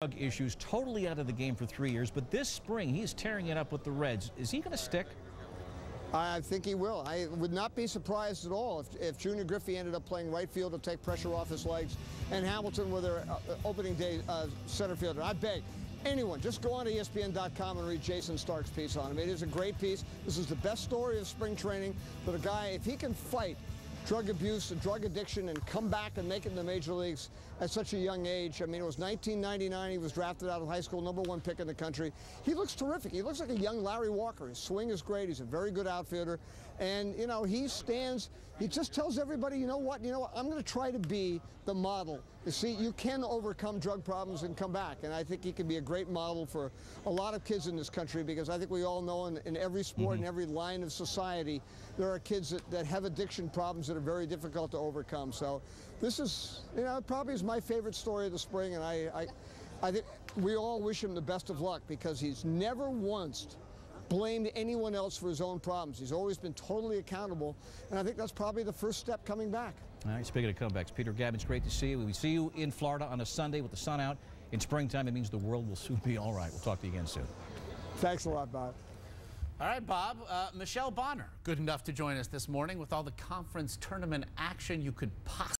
drug issues totally out of the game for three years, but this spring he's tearing it up with the Reds. Is he going to stick? I think he will. I would not be surprised at all if, if Junior Griffey ended up playing right field to take pressure off his legs, and Hamilton with their uh, opening day uh, center fielder. I beg anyone, just go on to ESPN.com and read Jayson Stark's piece on him. It is a great piece. This is the best story of spring training. But a guy, if he can fight drug abuse drug addiction and come back and make it in the major leagues at such a young age. I mean, it was 1999. He was drafted out of high school, number one pick in the country. He looks terrific. He looks like a young Larry Walker. His swing is great. He's a very good outfielder. And, you know, he stands, he just tells everybody, you know what, you know what, I'm going to try to be the model. You see, you can overcome drug problems and come back. And I think he can be a great model for a lot of kids in this country because I think we all know in, in every sport, mm -hmm. in every line of society, there are kids that, that have addiction problems that are very difficult to overcome. So this is, you know, probably is my favorite story of the spring, and I, I, I think we all wish him the best of luck because he's never once blamed anyone else for his own problems. He's always been totally accountable, and I think that's probably the first step coming back. All right, speaking of comebacks, Peter Gammons, great to see you. We see you in Florida on a Sunday with the sun out. In springtime, it means the world will soon be all right. We'll talk to you again soon. Thanks a lot, Bob. All right, Bob. Uh, Michelle Bonner, good enough to join us this morning with all the conference tournament action you could possibly